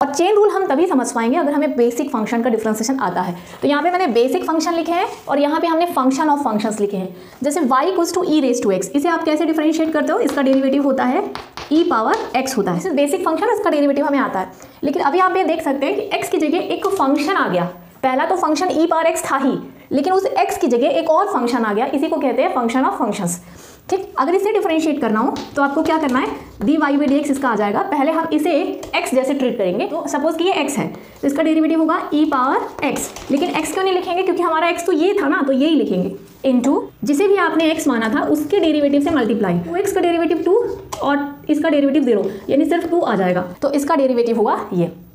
और chain rule हम तभी समझ पाएँगे अगर हमें बेसिक फ़ंक्शन का डिफ्रेंसिएशन आता है। तो यहाँ पे मैंने बेसिक फ़ंक्शन लिखे हैं और यहाँ पे हमने फ़ंक्शन ऑफ़ फ़ंक्शंस लिखे हैं। जैसे y equals to e raise to x इसे आप कैसे डिफरेंशिएट करते हो? इसका डेरिवेटिव होता है ई पावर एक्स होता है। बेसिक फ़ंक्शन इसका डेरिवेटिव हमें आता है। लेकिन अभी आप ये देख सकते हैं कि एक्स की जगह एक फ़ंक्शन आ गया। पहला तो फ़ंक्शन ई पावर एक्स था ही, लेकिन उस एक्स की जगह एक और फ़ंक्शन आ गया। इसी को कहते हैं फ़ंक्शन ऑफ़ फ़ंक्शंस ठीक? अगर इसे डिफरेंशिएट करना हो तो आपको क्या करना है? D y by d x इसका आ जाएगा। पहले हम इसे एक्स जैसे ट्रीट करेंगे। तो सपोज़ कि ये एक्स है तो इसका डेरिवेटिव होगा ई पावर एक्स लेकिन एक्स क्यों नहीं लिखेंगे? क्योंकि हमारा एक्स तो ये था ना तो यही लिखेंगे। इनटू जिसे भी आपने एक्स माना था, उसके डेरिवेटिव से मल्टीप्लाई टू एक्स का डेरिवेटिव टू और इसका डेरिवेटिव ज़ीरो यानी सिर्फ़ टू आ जाएगा। तो इसका डेरिवेटिव होगा ये।